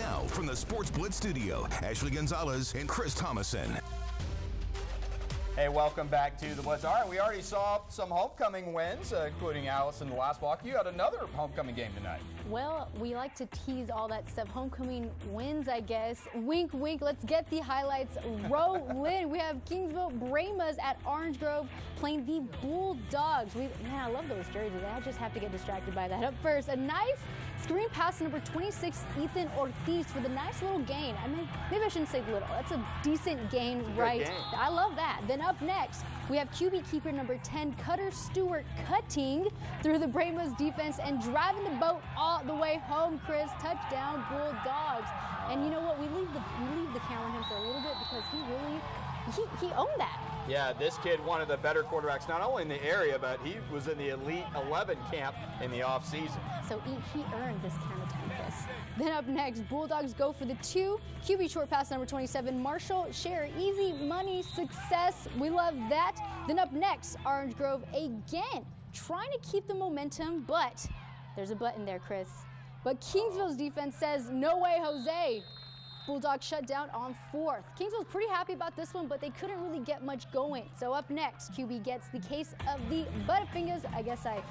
Now, from the Sports Blitz studio, Ashley Gonzalez and Chris Thomason. Hey, welcome back to the Blitz. All right, we already saw some homecoming wins, uh, including Alice in the last block. You had another homecoming game tonight. Well, we like to tease all that stuff. Homecoming wins, I guess. Wink, wink. Let's get the highlights rolling. we have Kingsville Brahmas at Orange Grove playing the Bulldogs. We, man, I love those jerseys. I just have to get distracted by that. Up first, a nice screen pass to number 26, Ethan Ortiz, for the nice little gain. I mean, maybe I shouldn't say little. That's a decent gain, right? gain. I love that. Then up next, we have QB keeper number 10, Cutter Stewart, cutting through the Brahmas defense and driving the boat all the way home. Chris, touchdown, Bulldogs. And you know what? We leave the we leave the camera on him for a little bit because he really he, he owned that. Yeah, this kid, one of the better quarterbacks, not only in the area, but he was in the Elite 11 camp in the offseason. So he, he earned this Chris. Then up next, Bulldogs go for the two. QB short pass number 27, Marshall Share. Easy money success. We love that. Then up next, Orange Grove again, trying to keep the momentum, but there's a button there, Chris. But Kingsville's defense says, no way, Jose. Bulldogs shut down on fourth. Kingsville's pretty happy about this one, but they couldn't really get much going. So up next, QB gets the case of the Butterfingers. I guess I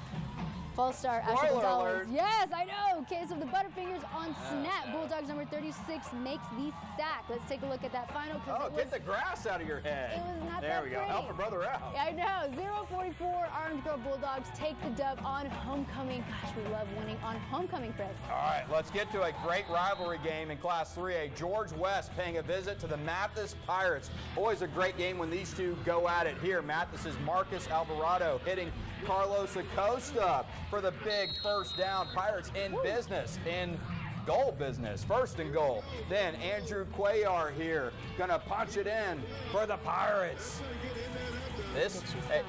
false start. Ashley Gonzalez. alert. Yes, I know. Case of the Butterfingers on snap. Bulldogs number 36 makes the sack. Let's take a look at that final Oh, it was get the grass out of your head. it was not there that we go. Help a brother out. I know. 044 Orange Grove Bulldogs take the dub on homecoming. Gosh, we love winning on homecoming, Chris. All right, let's get to a great rivalry game in Class 3A. George West paying a visit to the Mathis Pirates. Always a great game when these two go at it here. Mathis's Marcus Alvarado hitting Carlos Acosta for the big first down. Pirates in business, in goal business, first and goal. Then Andrew Cuellar here, gonna punch it in for the Pirates. This, eh,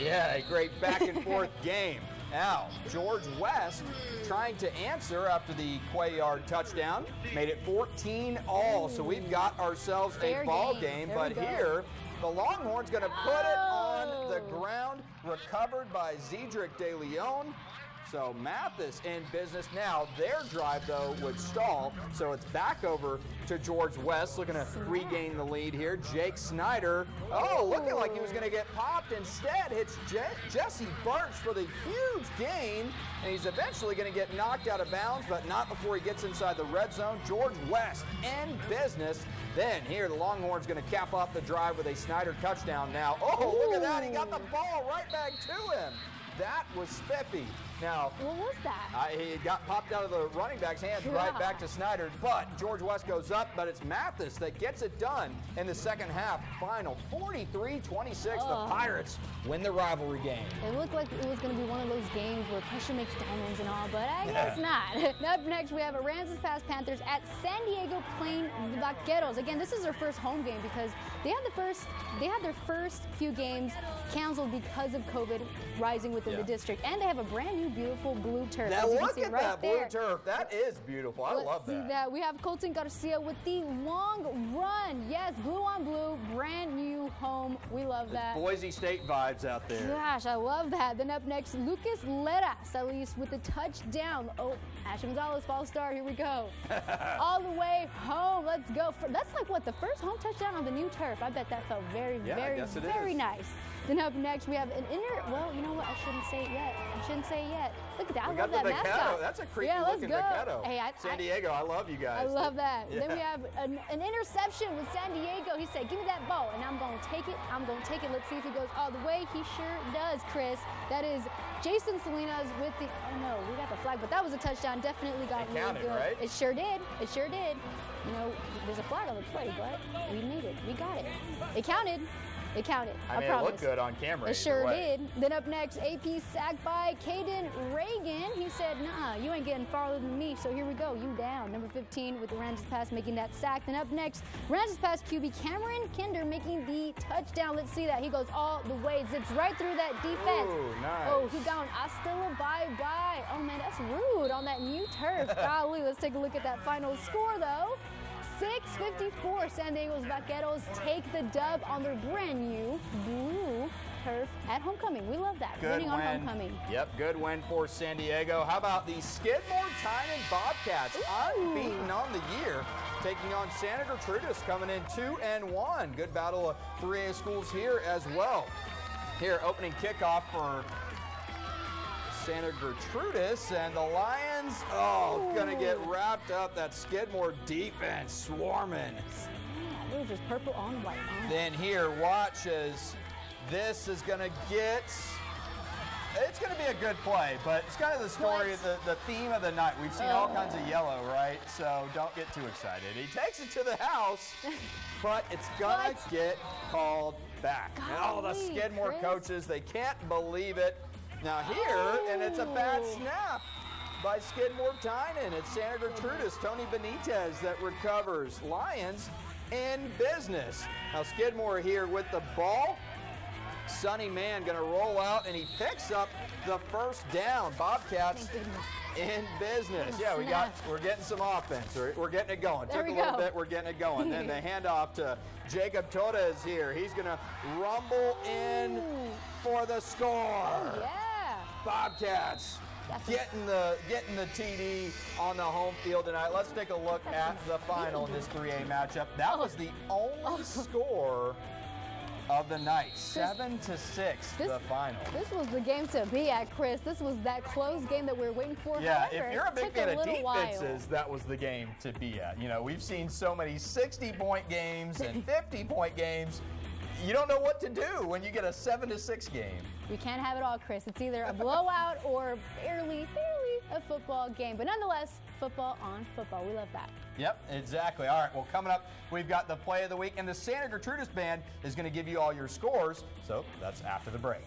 yeah, a great back and forth game. Now, George West trying to answer after the Cuellar touchdown, made it 14 all. So we've got ourselves Fair a ball game. game, but go. here the Longhorns going to put it on the Oh. Ground, recovered by Zedric De Leon. So Mathis in business now. Their drive, though, would stall. So it's back over to George West, looking to regain the lead here. Jake Snyder, oh, looking like he was going to get popped. Instead, hits Je- Jesse Birch for the huge gain. And he's eventually going to get knocked out of bounds, but not before he gets inside the red zone. George West in business. Then here, the Longhorns going to cap off the drive with a Snyder touchdown now. Oh, look at that. He got the ball right back to him. That was spiffy. Now, What was that? uh, he got popped out of the running back's hands right back to Snyder, but George West goes up, but it's Mathis that gets it done in the second half. Final 43-26. Oh. The Pirates win the rivalry game. It looked like it was going to be one of those games where pressure makes diamonds and all, but I guess not. Up next, we have a Aransas Pass Panthers at San Diego playing the Vaqueros. Again, this is their first home game because they had the first they had their first few games canceled because of COVID rising within Yeah. the district, and they have a brand new, beautiful blue turf. Now as you can look at right that there. blue turf. That is beautiful. I Let's love see that. We have Colton Garcia with the long run. Yes, blue on blue, brand new home. We love that. Boise State vibes out there. Gosh, I love that. Then up next, Lucas Leras, at least with the touchdown. Oh, Ashley Gonzalez, false star. Here we go. All the way home. Let's go. That's like what the first home touchdown on the new turf. I bet that felt very, Yeah, very, very is. nice. Then up next, we have an inner. Well, you know what? I shouldn't say it yet. I shouldn't say it yet. Look at that. We I love the that mascot. That's a creepy yeah, let's looking go. Hey, I, San Diego, I love you guys. I love that. Then we have an, an interception with San Diego. He said, Give me that ball, and I'm going to take it. I'm going to take it. Let's see if he goes all the way. He sure does, Chris. That is Jason Salinas with the. Oh, no, we got the flag, but that was a touchdown. Definitely got It really counted, good. right? It sure did. It sure did. You know, there's a flag on the play, but we made it. We got it. It counted. It counted. I, I mean, it promise. looked good on camera. It sure way. did. Then up next, AP sacked by Caden Reagan. He said, nah, you ain't getting farther than me, so here we go. You down. Number 15 with the Aransas Pass making that sack. Then up next, Aransas Pass QB Cameron Kinder making the touchdown. Let's see that. He goes all the way, zips right through that defense. Ooh, nice. Oh, he gone. Hasta la bye bye. Oh, man, that's rude on that new turf. Golly, let's take a look at that final score, though. 654 San Diego's Vaqueros take the dub on their brand new blue turf at homecoming. We love that. Good Winning on win. homecoming. Yep, good win for San Diego. How about the Skidmore Tynan Bobcats? Ooh. Unbeaten on the year. taking on Santa Gertrudis, coming in two and one. Good battle of 3A schools here as well. Here, opening kickoff for Santa Gertrudis, and the Lions, oh, gonna get wrapped up. That Skidmore defense swarming. Yeah, it was just purple on white. on. Then here, watch as this is gonna get. It's going to be a good play, but it's kind of the story, the, the theme of the night. We've seen all kinds of oh. yellow, right? So don't get too excited. He takes it to the house, but it's going to get called back. And all the Skidmore Chris. coaches, they can't believe it. Now here, and it's a bad Oh. snap by Skidmore Tynan. It's Santa Gertrudis, Tony Benitez that recovers. Lions in business. Now Skidmore here with the ball. Sonny Man going to roll out, and he picks up the first down. Bobcats in business. Yeah, we got we're getting some offense. We're, we're getting it going. There Took a little go. bit, we're getting it going. then the handoff to Jacob Torres here. He's going to rumble in for the score. Yeah. Bobcats That's getting the getting the TD on the home field tonight. Let's take a look at the final in this 3A matchup. That was the Oh. only score of the night. Seven to six, This, the final. this was the game to be at, Chris. This was that close game that we were waiting for. Yeah, However, if you're a big fan a of little while. defenses, that was the game to be at. You know, we've seen so many 60 point games and 50 point games. You don't know what to do when you get a seven to six game. You can't have it all, Chris. It's either a blowout or barely, barely a football game. But nonetheless, football on football. We love that. Yep, exactly. All right, well, coming up, we've got the play of the week, and the Santa Gertrudis Band is going to give you all your scores. So that's after the break.